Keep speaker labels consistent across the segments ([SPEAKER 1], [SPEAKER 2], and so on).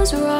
[SPEAKER 1] Was wrong.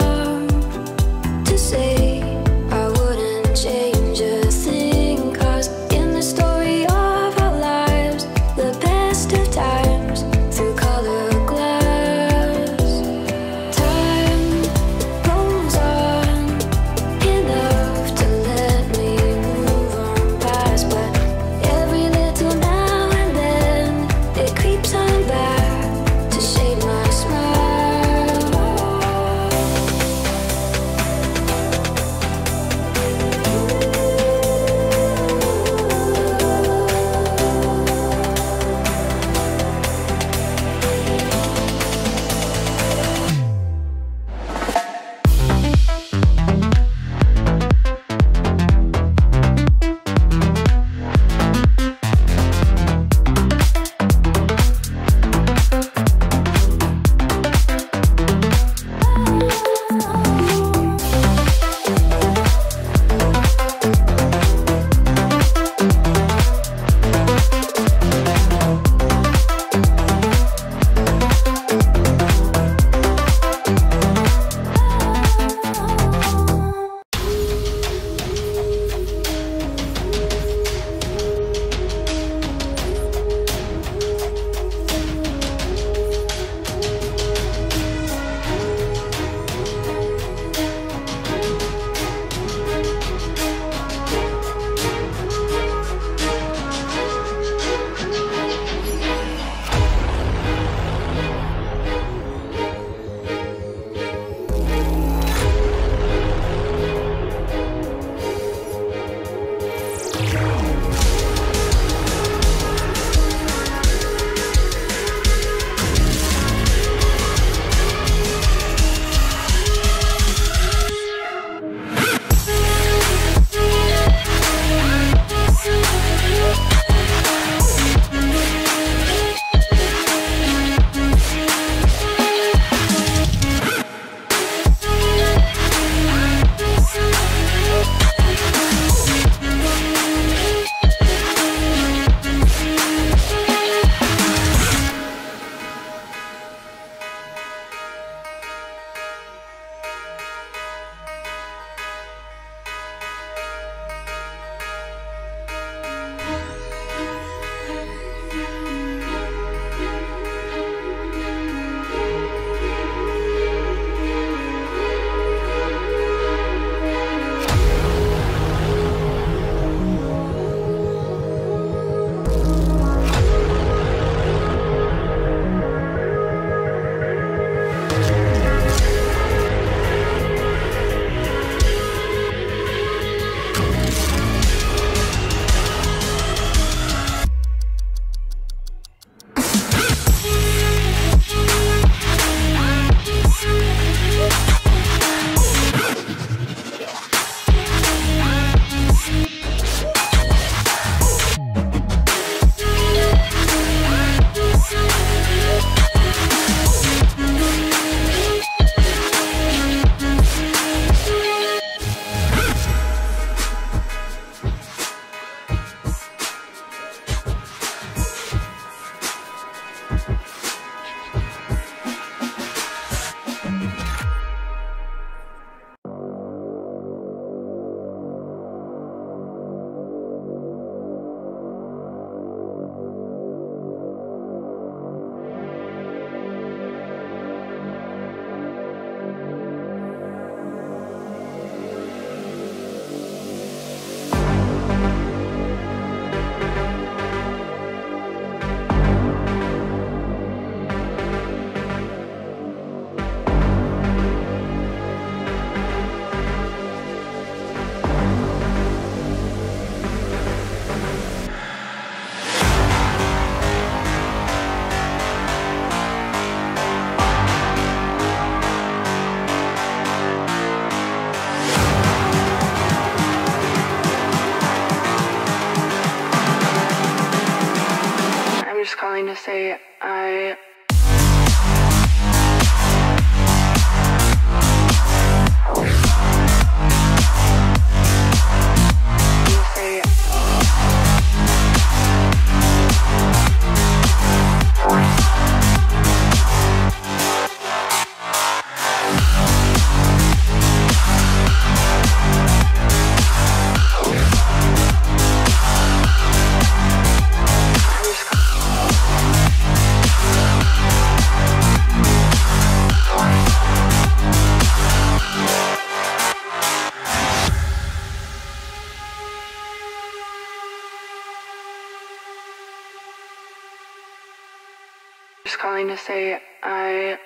[SPEAKER 1] say I Calling to say I